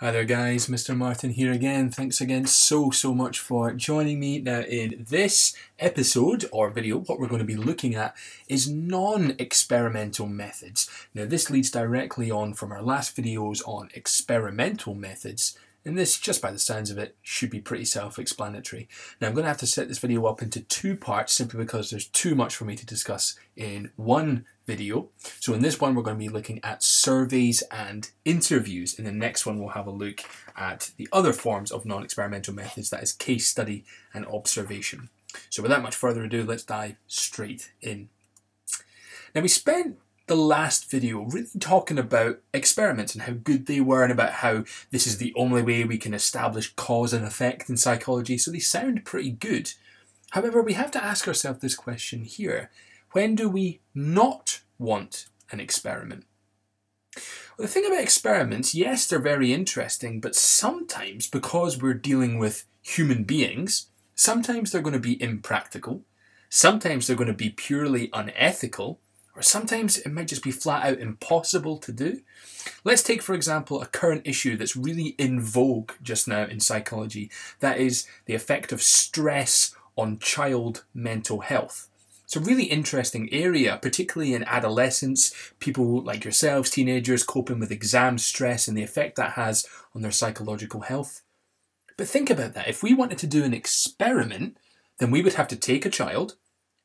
Hi there guys, Mr. Martin here again. Thanks again so, so much for joining me. Now in this episode or video, what we're going to be looking at is non-experimental methods. Now this leads directly on from our last videos on experimental methods and this, just by the sounds of it, should be pretty self-explanatory. Now I'm going to have to set this video up into two parts simply because there's too much for me to discuss in one video. So in this one we're going to be looking at surveys and interviews. In the next one we'll have a look at the other forms of non-experimental methods, that is case study and observation. So without much further ado, let's dive straight in. Now we spent the last video really talking about experiments and how good they were and about how this is the only way we can establish cause and effect in psychology, so they sound pretty good. However, we have to ask ourselves this question here. When do we not want an experiment? Well, the thing about experiments, yes, they're very interesting, but sometimes because we're dealing with human beings, sometimes they're going to be impractical, sometimes they're going to be purely unethical, or sometimes it might just be flat out impossible to do. Let's take, for example, a current issue that's really in vogue just now in psychology that is the effect of stress on child mental health. It's a really interesting area, particularly in adolescence, people like yourselves, teenagers, coping with exam stress and the effect that has on their psychological health. But think about that. If we wanted to do an experiment, then we would have to take a child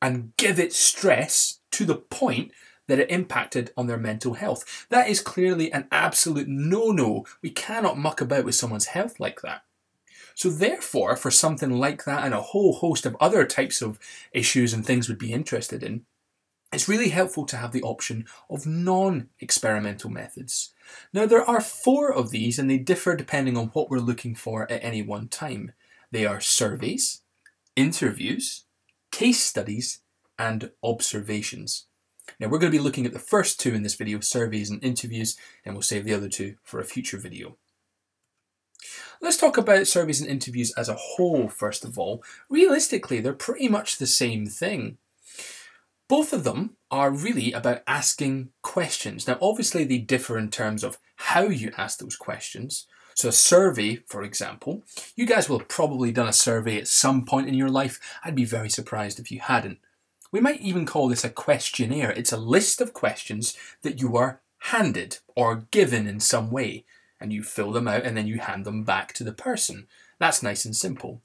and give it stress to the point that it impacted on their mental health. That is clearly an absolute no-no. We cannot muck about with someone's health like that. So therefore, for something like that and a whole host of other types of issues and things we'd be interested in, it's really helpful to have the option of non-experimental methods. Now there are four of these and they differ depending on what we're looking for at any one time. They are surveys, interviews, case studies, and observations. Now we're going to be looking at the first two in this video, surveys and interviews, and we'll save the other two for a future video. Let's talk about surveys and interviews as a whole first of all. Realistically, they're pretty much the same thing. Both of them are really about asking questions. Now obviously they differ in terms of how you ask those questions. So a survey, for example, you guys will have probably done a survey at some point in your life. I'd be very surprised if you hadn't. We might even call this a questionnaire. It's a list of questions that you are handed or given in some way, and you fill them out and then you hand them back to the person. That's nice and simple.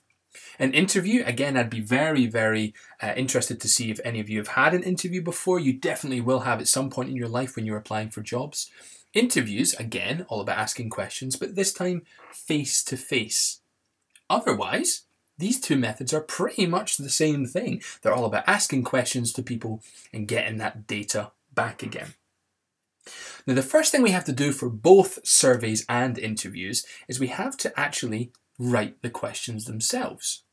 An interview, again, I'd be very, very uh, interested to see if any of you have had an interview before. You definitely will have at some point in your life when you're applying for jobs. Interviews, again, all about asking questions, but this time face to face. Otherwise, these two methods are pretty much the same thing. They're all about asking questions to people and getting that data back again. Now, the first thing we have to do for both surveys and interviews is we have to actually write the questions themselves.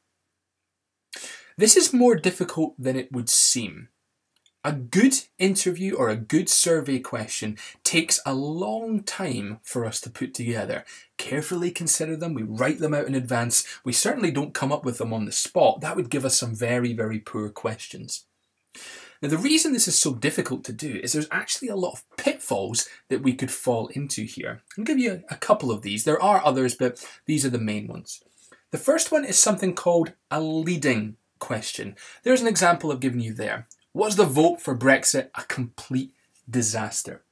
This is more difficult than it would seem. A good interview or a good survey question takes a long time for us to put together. Carefully consider them, we write them out in advance. We certainly don't come up with them on the spot. That would give us some very, very poor questions. Now, the reason this is so difficult to do is there's actually a lot of pitfalls that we could fall into here. I'll give you a, couple of these. There are others, but these are the main ones. The first one is something called a leading question. There's an example I've given you there. Was the vote for Brexit a complete disaster?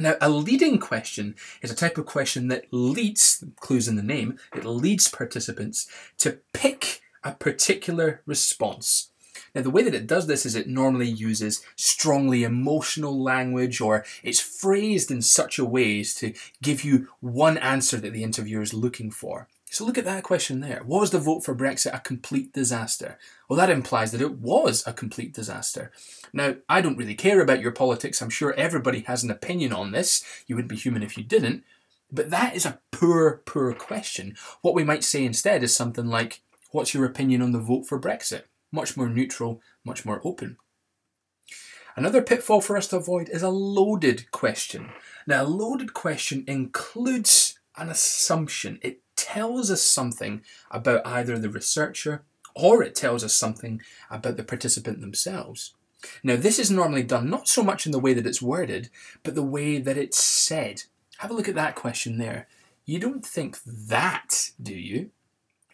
Now, a leading question is a type of question that leads, clues in the name, it leads participants to pick a particular response. Now, the way that it does this is it normally uses strongly emotional language or it's phrased in such a way as to give you one answer that the interviewer is looking for. So look at that question there. Was the vote for Brexit a complete disaster? Well, that implies that it was a complete disaster. Now, I don't really care about your politics. I'm sure everybody has an opinion on this. You wouldn't be human if you didn't. But that is a poor, poor question. What we might say instead is something like, what's your opinion on the vote for Brexit? Much more neutral, much more open. Another pitfall for us to avoid is a loaded question. Now, a loaded question includes an assumption. It tells us something about either the researcher or it tells us something about the participant themselves. Now, this is normally done not so much in the way that it's worded, but the way that it's said. Have a look at that question there. You don't think that, do you?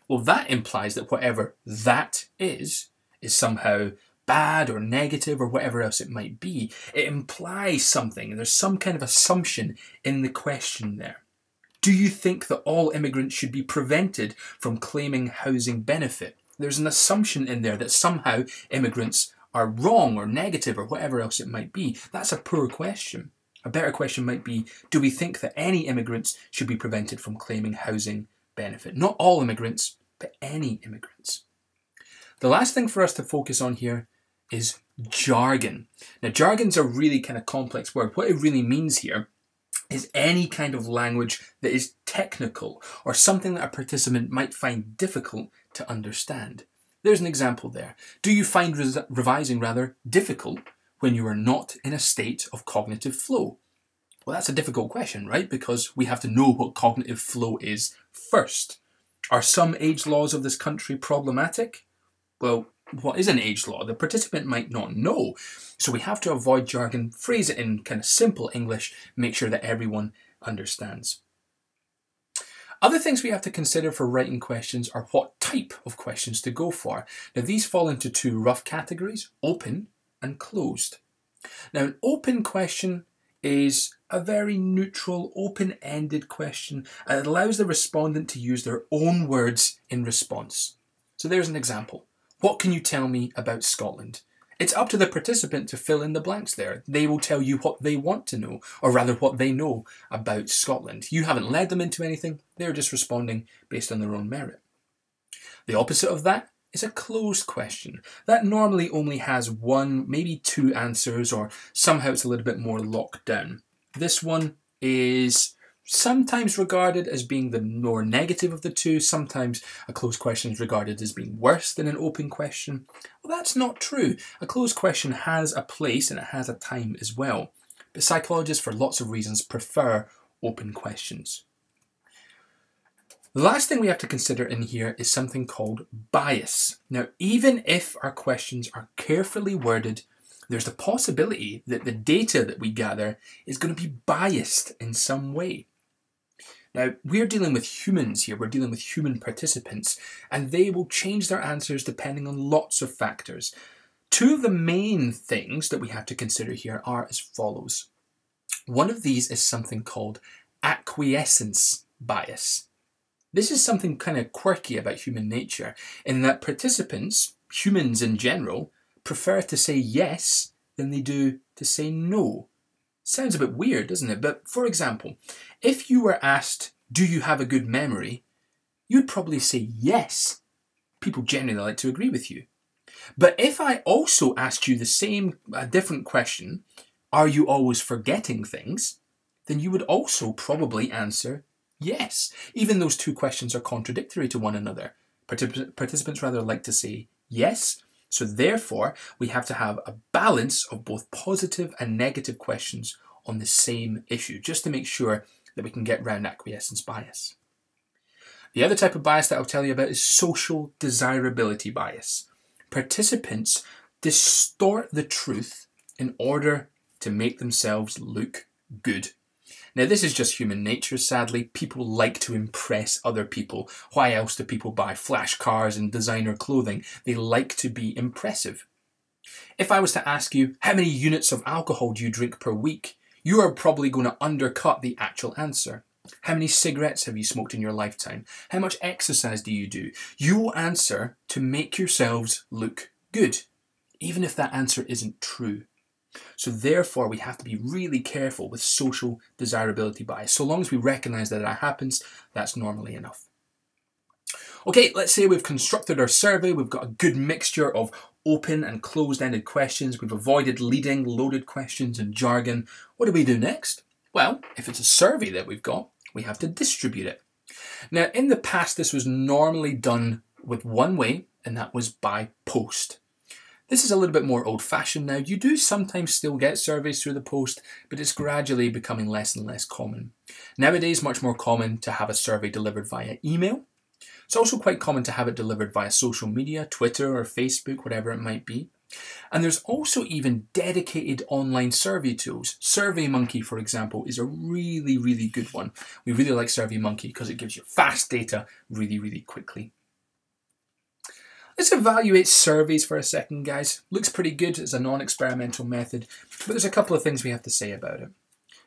Well, that implies that whatever that is, is somehow bad or negative or whatever else it might be. It implies something. There's some kind of assumption in the question there. Do you think that all immigrants should be prevented from claiming housing benefit? There's an assumption in there that somehow immigrants are wrong or negative or whatever else it might be. That's a poor question. A better question might be Do we think that any immigrants should be prevented from claiming housing benefit? Not all immigrants, but any immigrants. The last thing for us to focus on here is jargon. Now, jargon's a really kind of complex word. What it really means here is any kind of language that is technical or something that a participant might find difficult to understand. There's an example there. Do you find revising rather difficult when you are not in a state of cognitive flow? Well, that's a difficult question, right? Because we have to know what cognitive flow is first. Are some age laws of this country problematic? Well, what is an age law? The participant might not know. So we have to avoid jargon, phrase it in kind of simple English, make sure that everyone understands. Other things we have to consider for writing questions are what type of questions to go for. Now these fall into two rough categories, open and closed. Now an open question is a very neutral, open-ended question and it allows the respondent to use their own words in response. So there's an example. What can you tell me about Scotland? It's up to the participant to fill in the blanks there. They will tell you what they want to know, or rather what they know about Scotland. You haven't led them into anything, they're just responding based on their own merit. The opposite of that is a closed question. That normally only has one, maybe two answers, or somehow it's a little bit more locked down. This one is sometimes regarded as being the more negative of the two. Sometimes a closed question is regarded as being worse than an open question. Well, that's not true. A closed question has a place and it has a time as well. But psychologists, for lots of reasons, prefer open questions. The last thing we have to consider in here is something called bias. Now, even if our questions are carefully worded, there's the possibility that the data that we gather is going to be biased in some way. Now, we're dealing with humans here, we're dealing with human participants, and they will change their answers depending on lots of factors. Two of the main things that we have to consider here are as follows. One of these is something called acquiescence bias. This is something kind of quirky about human nature, in that participants, humans in general, prefer to say yes than they do to say no. Sounds a bit weird, doesn't it? But for example, if you were asked, Do you have a good memory? you'd probably say yes. People generally like to agree with you. But if I also asked you the same, a different question, Are you always forgetting things? then you would also probably answer yes. Even those two questions are contradictory to one another. Particip- participants rather like to say yes, so therefore, we have to have a balance of both positive and negative questions on the same issue, just to make sure that we can get round acquiescence bias. The other type of bias that I'll tell you about is social desirability bias. Participants distort the truth in order to make themselves look good now, this is just human nature, sadly. People like to impress other people. Why else do people buy flash cars and designer clothing? They like to be impressive. If I was to ask you, how many units of alcohol do you drink per week? You are probably going to undercut the actual answer. How many cigarettes have you smoked in your lifetime? How much exercise do you do? You will answer to make yourselves look good, even if that answer isn't true. So therefore, we have to be really careful with social desirability bias. So long as we recognize that that happens, that's normally enough. Okay, let's say we've constructed our survey, we've got a good mixture of open and closed-ended questions, we've avoided leading, loaded questions and jargon. What do we do next? Well, if it's a survey that we've got, we have to distribute it. Now, in the past, this was normally done with one way, and that was by post. This is a little bit more old fashioned now. You do sometimes still get surveys through the post, but it's gradually becoming less and less common. Nowadays, much more common to have a survey delivered via email. It's also quite common to have it delivered via social media, Twitter or Facebook, whatever it might be. And there's also even dedicated online survey tools. SurveyMonkey, for example, is a really, really good one. We really like SurveyMonkey because it gives you fast data really, really quickly. Let's evaluate surveys for a second, guys. Looks pretty good as a non-experimental method, but there's a couple of things we have to say about it.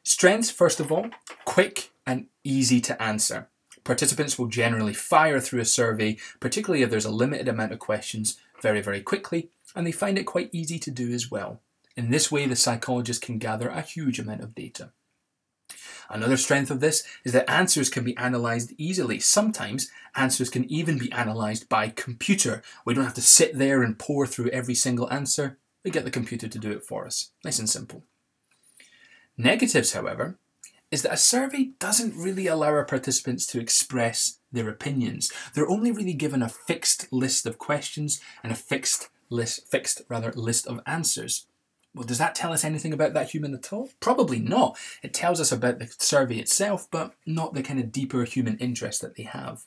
Strengths, first of all, quick and easy to answer. Participants will generally fire through a survey, particularly if there's a limited amount of questions, very, very quickly, and they find it quite easy to do as well. In this way, the psychologist can gather a huge amount of data. Another strength of this is that answers can be analysed easily. Sometimes answers can even be analysed by computer. We don't have to sit there and pore through every single answer. We get the computer to do it for us. Nice and simple. Negatives, however, is that a survey doesn't really allow our participants to express their opinions. They're only really given a fixed list of questions and a fixed list, fixed rather list of answers. Well, does that tell us anything about that human at all? Probably not. It tells us about the survey itself, but not the kind of deeper human interest that they have.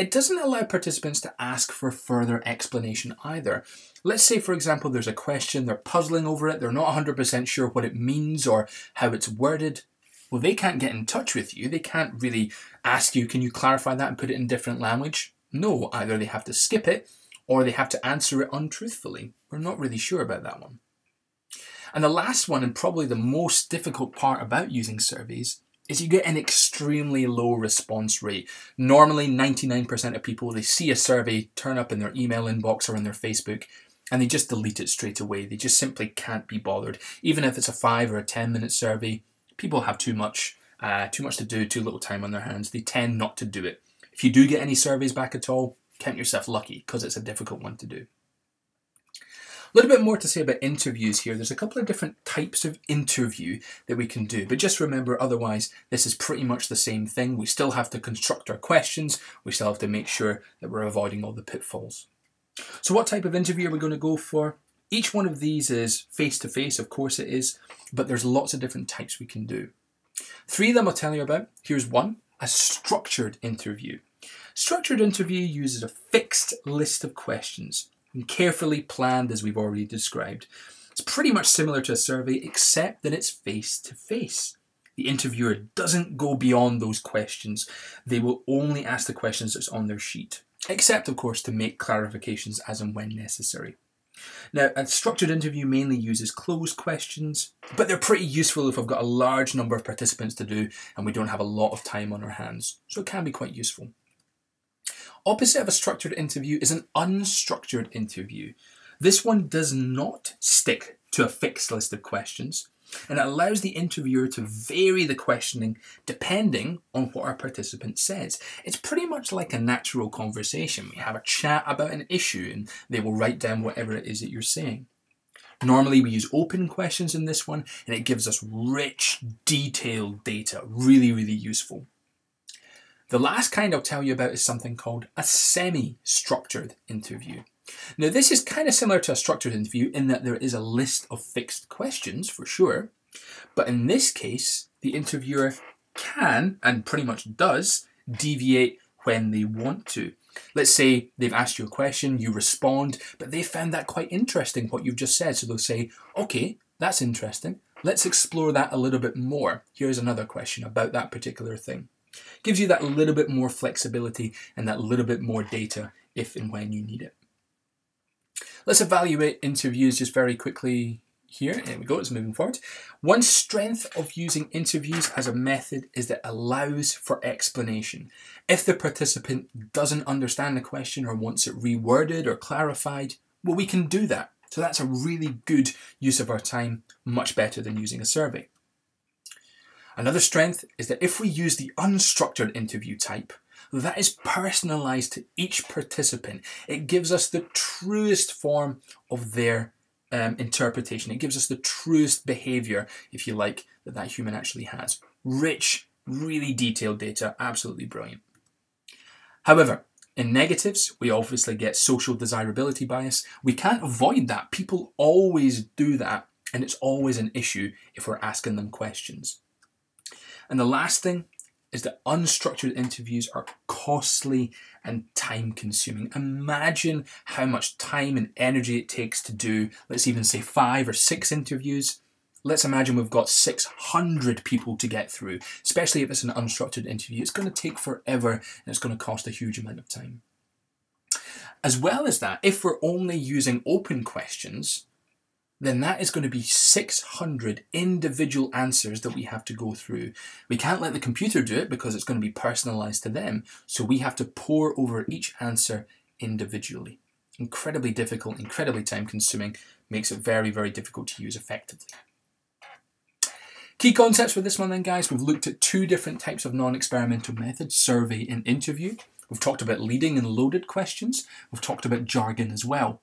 It doesn't allow participants to ask for further explanation either. Let's say, for example, there's a question, they're puzzling over it, they're not 100% sure what it means or how it's worded. Well, they can't get in touch with you. They can't really ask you, can you clarify that and put it in different language? No, either they have to skip it or they have to answer it untruthfully. We're not really sure about that one. And the last one, and probably the most difficult part about using surveys, is you get an extremely low response rate. Normally, 99% of people, they see a survey turn up in their email inbox or in their Facebook, and they just delete it straight away. They just simply can't be bothered. Even if it's a five or a 10 minute survey, people have too much, uh, too much to do, too little time on their hands. They tend not to do it. If you do get any surveys back at all, count yourself lucky because it's a difficult one to do. A little bit more to say about interviews here. There's a couple of different types of interview that we can do, but just remember otherwise this is pretty much the same thing. We still have to construct our questions, we still have to make sure that we're avoiding all the pitfalls. So what type of interview are we going to go for? Each one of these is face-to-face, -face, of course it is, but there's lots of different types we can do. Three of them I'll tell you about. Here's one, a structured interview. Structured interview uses a fixed list of questions and carefully planned as we've already described. It's pretty much similar to a survey except that it's face to face. The interviewer doesn't go beyond those questions. They will only ask the questions that's on their sheet, except of course to make clarifications as and when necessary. Now, a structured interview mainly uses closed questions, but they're pretty useful if I've got a large number of participants to do and we don't have a lot of time on our hands, so it can be quite useful. Opposite of a structured interview is an unstructured interview. This one does not stick to a fixed list of questions and it allows the interviewer to vary the questioning depending on what our participant says. It's pretty much like a natural conversation. We have a chat about an issue and they will write down whatever it is that you're saying. Normally we use open questions in this one and it gives us rich, detailed data, really, really useful. The last kind I'll tell you about is something called a semi-structured interview. Now this is kind of similar to a structured interview in that there is a list of fixed questions for sure, but in this case the interviewer can, and pretty much does, deviate when they want to. Let's say they've asked you a question, you respond, but they found that quite interesting what you've just said. So they'll say, okay, that's interesting. Let's explore that a little bit more. Here's another question about that particular thing. Gives you that little bit more flexibility and that little bit more data if and when you need it. Let's evaluate interviews just very quickly here. There we go, it's moving forward. One strength of using interviews as a method is that it allows for explanation. If the participant doesn't understand the question or wants it reworded or clarified, well, we can do that. So that's a really good use of our time, much better than using a survey. Another strength is that if we use the unstructured interview type, that is personalized to each participant. It gives us the truest form of their um, interpretation. It gives us the truest behavior, if you like, that that human actually has. Rich, really detailed data, absolutely brilliant. However, in negatives, we obviously get social desirability bias. We can't avoid that. People always do that, and it's always an issue if we're asking them questions. And the last thing is that unstructured interviews are costly and time consuming. Imagine how much time and energy it takes to do, let's even say five or six interviews. Let's imagine we've got 600 people to get through, especially if it's an unstructured interview. It's going to take forever and it's going to cost a huge amount of time. As well as that, if we're only using open questions, then that is going to be 600 individual answers that we have to go through. We can't let the computer do it because it's going to be personalized to them, so we have to pore over each answer individually. Incredibly difficult, incredibly time consuming, makes it very, very difficult to use effectively. Key concepts for this one then guys, we've looked at two different types of non-experimental methods, survey and interview. We've talked about leading and loaded questions. We've talked about jargon as well.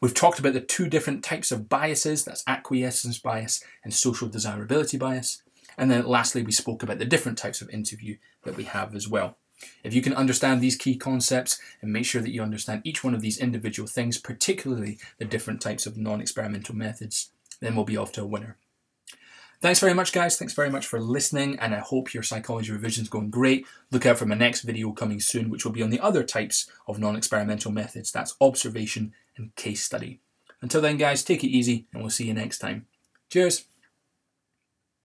We've talked about the two different types of biases, that's acquiescence bias and social desirability bias. And then lastly, we spoke about the different types of interview that we have as well. If you can understand these key concepts and make sure that you understand each one of these individual things, particularly the different types of non-experimental methods, then we'll be off to a winner. Thanks very much, guys. Thanks very much for listening, and I hope your psychology revision is going great. Look out for my next video coming soon, which will be on the other types of non experimental methods that's observation and case study. Until then, guys, take it easy, and we'll see you next time. Cheers.